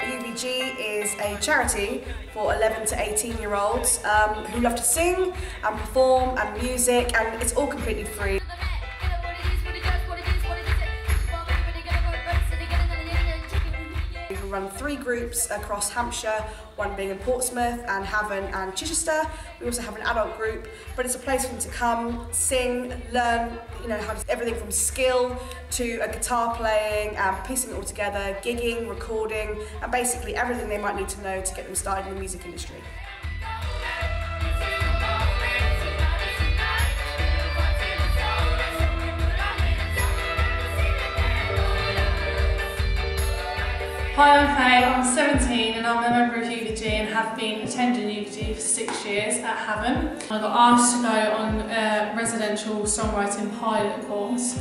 UVG is a charity for 11 to 18 year olds um, who love to sing and perform and music and it's all completely free. Run three groups across Hampshire, one being in Portsmouth and Havant and Chichester. We also have an adult group, but it's a place for them to come, sing, learn, you know, have everything from skill to a guitar playing, and piecing it all together, gigging, recording, and basically everything they might need to know to get them started in the music industry. Hi, I'm Faye. I'm 17 and I'm a member of UVG and have been attending UVG for six years at Havant. I got asked to go on a residential songwriting pilot course.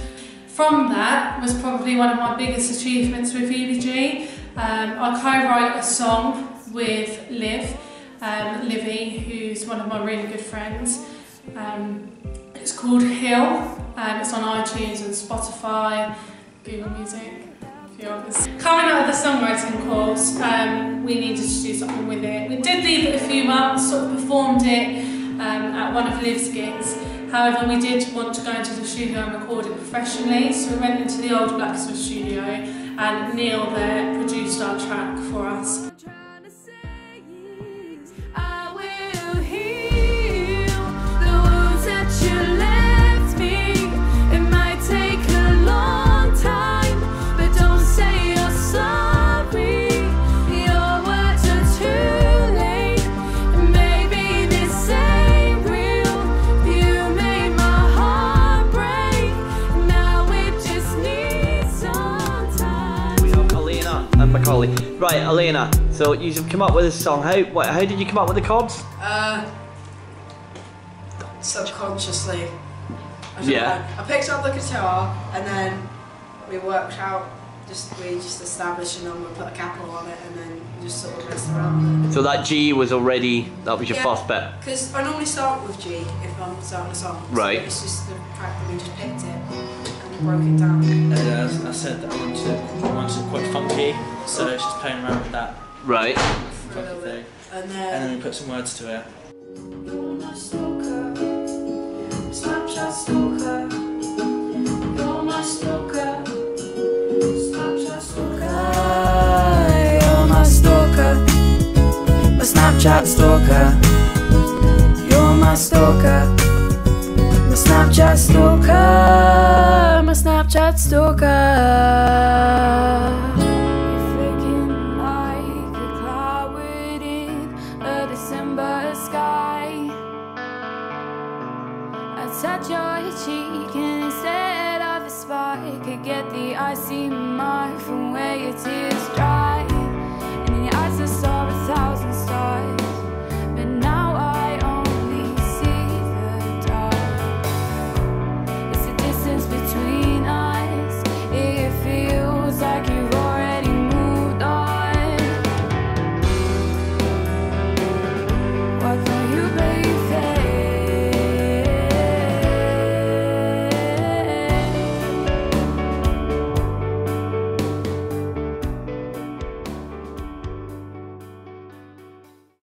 From that was probably one of my biggest achievements with UVG. Um, I co-wrote a song with Liv, um, Livy, who's one of my really good friends. Um, it's called Hill. Um, it's on iTunes and Spotify, Google Music be. Coming out of the songwriting course, um, we needed to do something with it. We did leave it a few months, sort of performed it um, at one of Liv's gigs. However, we did want to go into the studio and record it professionally, so we went into the old Blacksmith studio and Neil there produced our track Macaulay. Right, Elena. So you've come up with this song. How what, how did you come up with the chords? Uh, subconsciously. I Yeah. I picked up the guitar and then we worked out. Just we just established a number, put a capital on it, and then just sort of messed around. So that G was already that was your Yeah. first bit. Because I normally start with G if I'm starting a song. So Right. it's just the fact that we just picked it and broke it down. Uh, as I said that I wanted, I wanted it quite funky, so it's just playing around with that Right. For a little funky thing. And And then. then we put some words to it. You're my stalker, Snapchat stalker. You're my stalker, Snapchat stalker. You're my stalker, my Snapchat stalker. You're my stalker, my Snapchat stalker, my Snapchat stalker. You're flicking like a cloud within a December sky. I touch your cheek instead of a spark, I get the icy mark from where your tears dry.